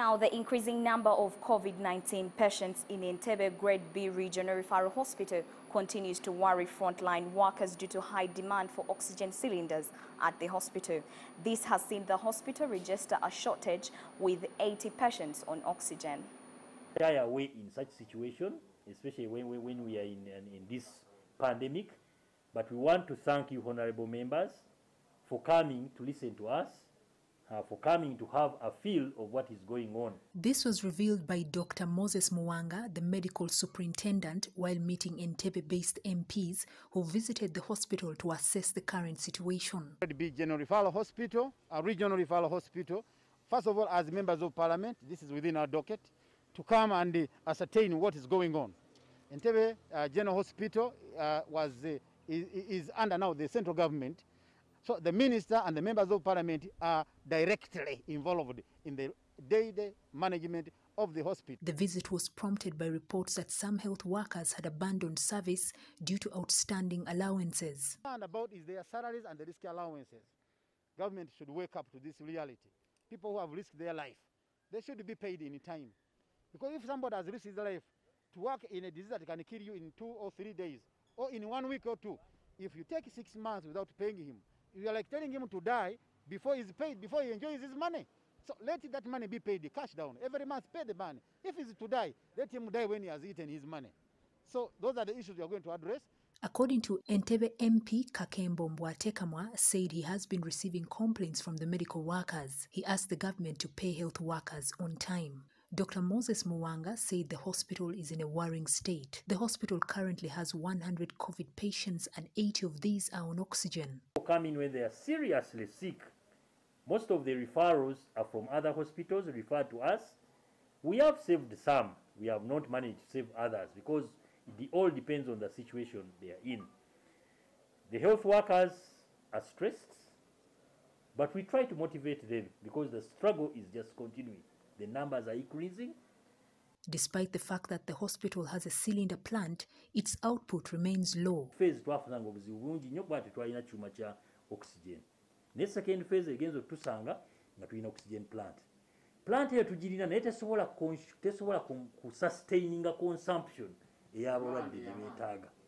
Now, the increasing number of COVID-19 patients in Entebbe Grade B Regional Referral Hospital continues to worry frontline workers due to high demand for oxygen cylinders at the hospital. This has seen the hospital register a shortage with 80 patients on oxygen. Shy away in such situation, especially when we, when we are in, in this pandemic. But we want to thank you, honorable members, for coming to listen to us uh, for coming to have a feel of what is going on. This was revealed by Dr. Moses Muwanga, the medical superintendent, while meeting Entebbe-based MPs who visited the hospital to assess the current situation. Entebbe General Referral Hospital, a regional referral hospital. First of all, as members of parliament, this is within our docket, to come and uh, ascertain what is going on. Entebbe uh, General Hospital uh, was, uh, is, is under now the central government so the minister and the members of parliament are directly involved in the day-to-day management of the hospital. The visit was prompted by reports that some health workers had abandoned service due to outstanding allowances. And about is their salaries and the risk allowances. Government should wake up to this reality. People who have risked their life, they should be paid in time. Because if somebody has risked his life to work in a disease that can kill you in two or three days, or in one week or two, if you take six months without paying him, you are like telling him to die before he's paid, before he enjoys his money. So let that money be paid, cash down. Every month pay the money. If he's to die, let him die when he has eaten his money. So those are the issues we are going to address. According to Entebbe MP Kakembo Mbwatekamwa said he has been receiving complaints from the medical workers. He asked the government to pay health workers on time. Dr. Moses Muwanga said the hospital is in a worrying state. The hospital currently has 100 COVID patients and 80 of these are on oxygen. Come in when they are seriously sick. Most of the referrals are from other hospitals referred to us. We have saved some. We have not managed to save others because it all depends on the situation they are in. The health workers are stressed, but we try to motivate them because the struggle is just continuing the numbers are increasing. Despite the fact that the hospital has a cylinder plant, its output remains low. Phase twafunanga obuzibu bungi nnyo kuba tetwalina kyuma kya oxygen. Ne second phase egenza otusanga nga tulina oxygen plant. Plant eyo tugirina naye tesobola tesobola kusustaininga consumption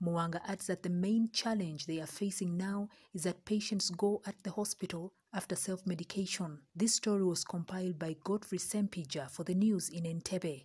Muwanga adds that the main challenge they are facing now is that patients go at the hospital after self-medication. This story was compiled by Godfrey Sempija for the news in Entebbe.